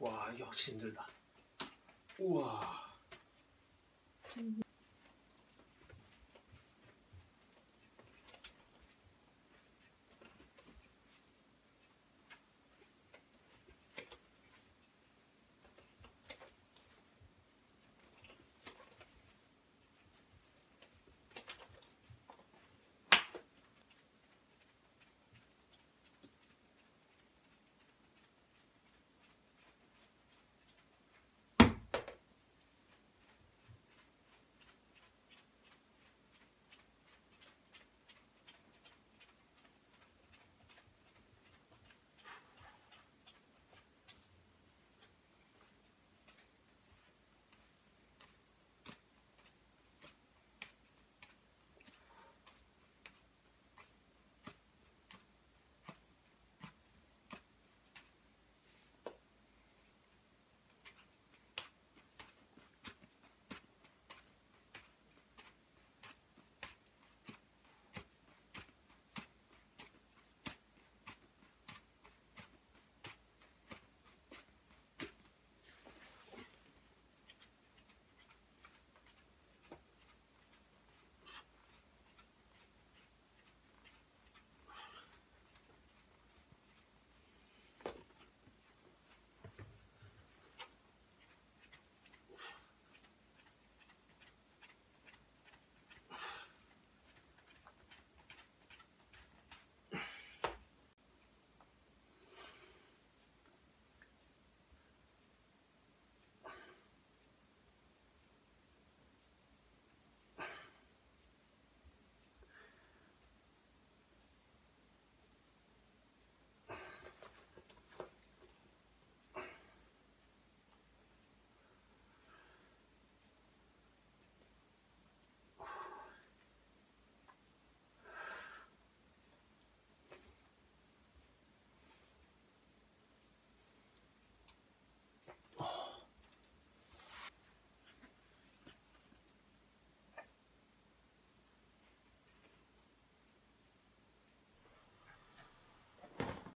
와 이게 확실히 힘들다. 우와.